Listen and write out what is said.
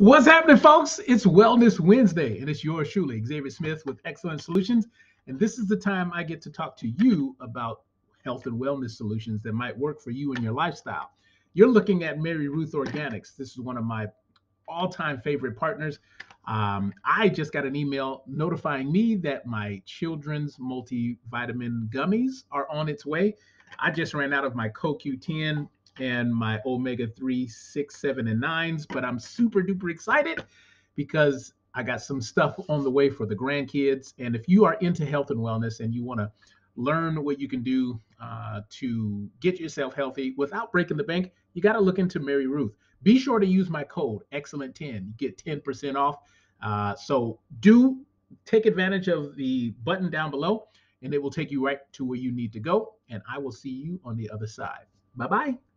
What's happening, folks? It's Wellness Wednesday, and it's yours truly, Xavier Smith with Xcellent Solutions. And this is the time I get to talk to you about health and wellness solutions that might work for you and your lifestyle. You're looking at Mary Ruth Organics. This is one of my all time favorite partners. Um, I just got an email notifying me that my children's multivitamin gummies are on its way. I just ran out of my CoQ10 and my omega 3, 6, 7, and 9s. But I'm super duper excited because I got some stuff on the way for the grandkids. And if you are into health and wellness and you want to learn what you can do uh, to get yourself healthy without breaking the bank, you got to look into Mary Ruth. Be sure to use my code XCELLENT10. You get 10% off. Uh, so do take advantage of the button down below and it will take you right to where you need to go. And I will see you on the other side. Bye bye.